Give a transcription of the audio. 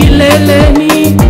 ilé lé ní.